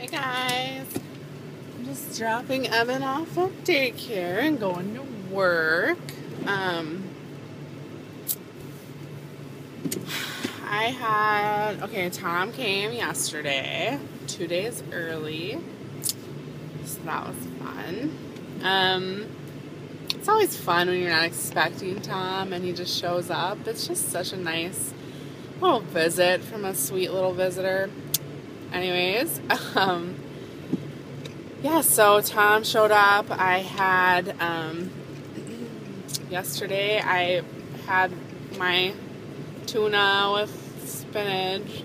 Hey guys, I'm just dropping Evan off at daycare and going to work. Um, I had, okay, Tom came yesterday, two days early, so that was fun. Um, it's always fun when you're not expecting Tom and he just shows up. It's just such a nice little visit from a sweet little visitor anyways, um, yeah, so Tom showed up. I had, um, yesterday, I had my tuna with spinach,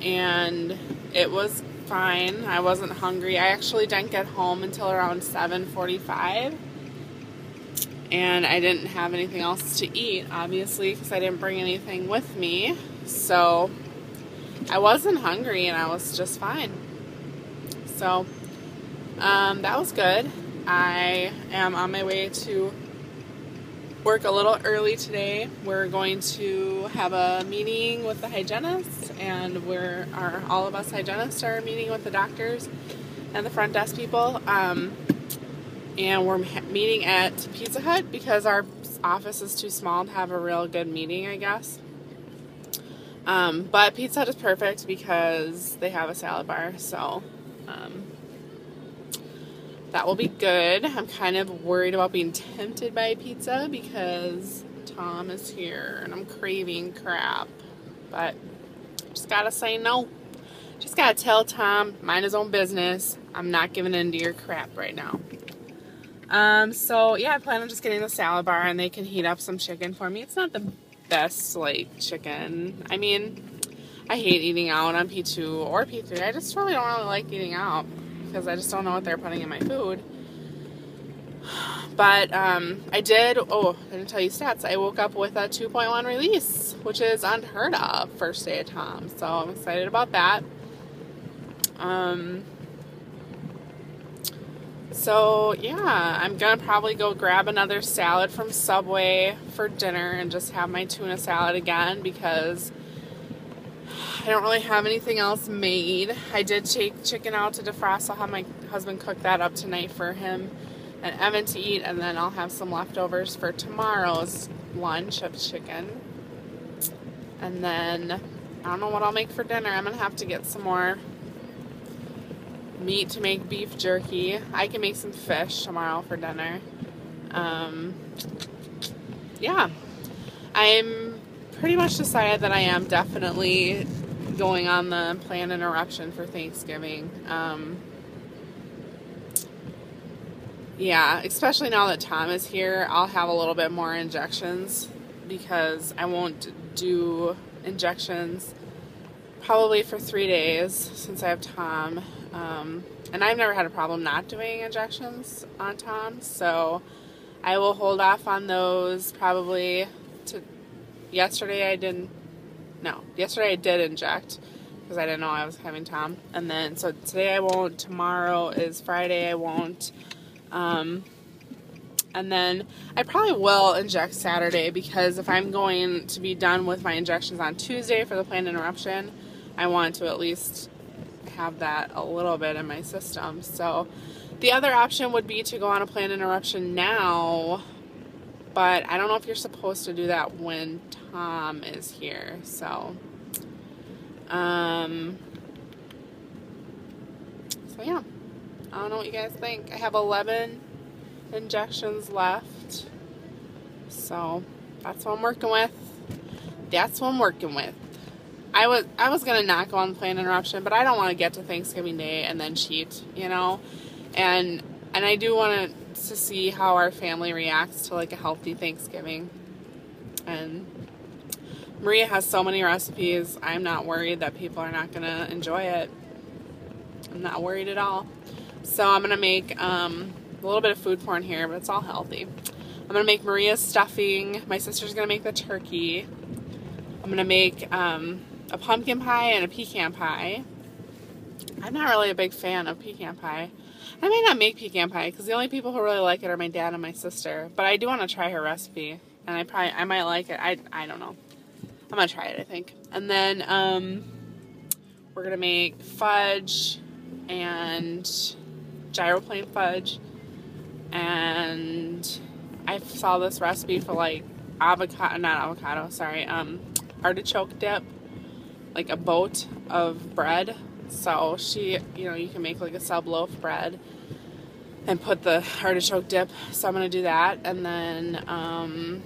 and it was fine. I wasn't hungry. I actually didn't get home until around 7:45. And I didn't have anything else to eat, obviously, because I didn't bring anything with me. So I wasn't hungry and I was just fine. So um, that was good. I am on my way to work a little early today. We're going to have a meeting with the hygienists, and we're our all of us hygienists are meeting with the doctors and the front desk people. Um, and we're meeting at Pizza Hut because our office is too small to have a real good meeting, I guess. Um, but Pizza Hut is perfect because they have a salad bar, so um, that will be good. I'm kind of worried about being tempted by pizza because Tom is here and I'm craving crap. But just gotta say no. Just gotta tell Tom, mind his own business. I'm not giving in to your crap right now. Um, so yeah, I plan on just getting the salad bar and they can heat up some chicken for me. It's not the best like chicken. I mean, I hate eating out on P2 or P3. I just really don't really like eating out because I just don't know what they're putting in my food. But um, I did, oh, I didn't tell you stats. I woke up with a 2.1 release, which is unheard of first day of Tom. So I'm excited about that. Um, so yeah, I'm gonna probably go grab another salad from Subway for dinner and just have my tuna salad again because I don't really have anything else made. I did take chicken out to defrost. I'll have my husband cook that up tonight for him and Evan to eat, and then I'll have some leftovers for tomorrow's lunch of chicken. And then I don't know what I'll make for dinner. I'm gonna have to get some more meat to make beef jerky. I can make some fish tomorrow for dinner. Um, yeah, I'm pretty much decided that I am definitely going on the planned interruption for Thanksgiving. Um, yeah, especially now that Tom is here, I'll have a little bit more injections because I won't do injections probably for three days since I have Tom. Um, and I've never had a problem not doing injections on Tom, so I will hold off on those probably to yesterday I didn't no, yesterday I did inject because I didn't know I was having Tom. And then so today I won't, tomorrow is Friday I won't. Um, and then I probably will inject Saturday because if I'm going to be done with my injections on Tuesday for the planned interruption, I want to at least have that a little bit in my system. So the other option would be to go on a planned interruption now, but I don't know if you're supposed to do that when Tom is here. So, um, so yeah, I don't know what you guys think. I have 11 injections left. So that's what I'm working with. That's what I'm working with. I was I was gonna not go on planned interruption, but I don't want to get to Thanksgiving Day and then cheat, you know, and and I do want to see how our family reacts to like a healthy Thanksgiving. And Maria has so many recipes. I'm not worried that people are not gonna enjoy it. I'm not worried at all. So I'm gonna make um, a little bit of food porn here, but it's all healthy. I'm gonna make Maria's stuffing. My sister's gonna make the turkey. I'm gonna make um, a pumpkin pie and a pecan pie. I'm not really a big fan of pecan pie. I may not make pecan pie because the only people who really like it are my dad and my sister. But I do want to try her recipe, and I probably I might like it. I I don't know. I'm gonna try it. I think, and then um, we're gonna make fudge and gyroplane fudge. And I saw this recipe for like avocado, not avocado, sorry, um, artichoke dip, like a boat of bread. So she, you know, you can make like a sub loaf bread and put the artichoke dip. So I'm gonna do that, and then um,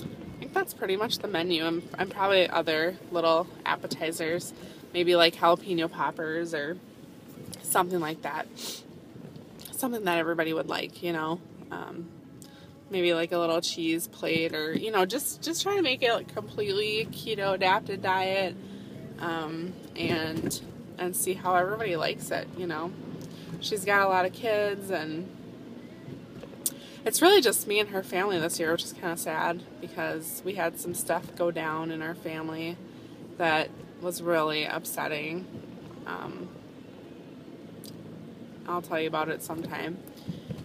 I think that's pretty much the menu. I'm, I'm probably other little appetizers, maybe like jalapeno poppers or something like that. Something that everybody would like, you know. Um, maybe like a little cheese plate or you know just just trying to make it like completely keto adapted diet um, and and see how everybody likes it you know she's got a lot of kids and it's really just me and her family this year which is kind of sad because we had some stuff go down in our family that was really upsetting um, i'll tell you about it sometime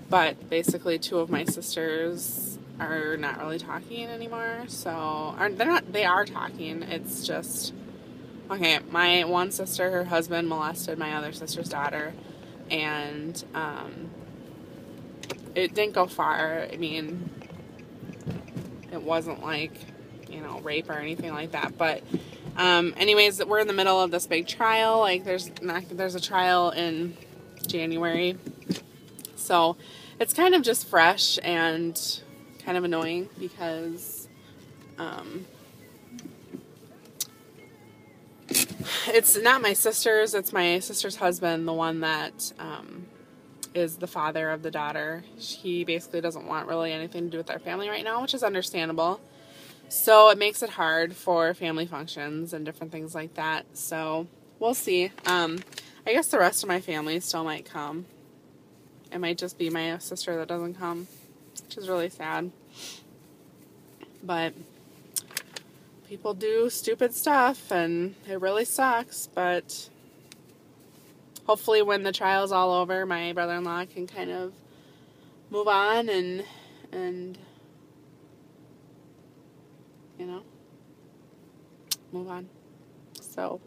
but basically, two of my sisters are not really talking anymore. So, they're not. They are talking. It's just okay. My one sister, her husband molested my other sister's daughter, and um, it didn't go far. I mean, it wasn't like you know rape or anything like that, but. Um, anyways, we're in the middle of this big trial. Like, there's not, there's a trial in January, so it's kind of just fresh and kind of annoying because um, it's not my sister's, it's my sister's husband, the one that um, is the father of the daughter. He basically doesn't want really anything to do with our family right now, which is understandable. So it makes it hard for family functions and different things like that. So we'll see. Um, I guess the rest of my family still might come it might just be my sister that doesn't come, which is really sad. But people do stupid stuff and it really sucks, but hopefully when the trial's all over, my brother-in-law can kind of move on and and you know, move on. So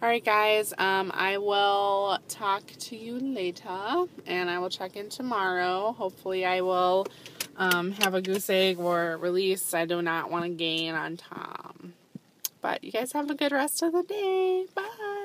all right, guys, um, I will talk to you later and I will check in tomorrow. Hopefully, I will um, have a goose egg or release. I do not want to gain on Tom. But you guys have a good rest of the day. Bye.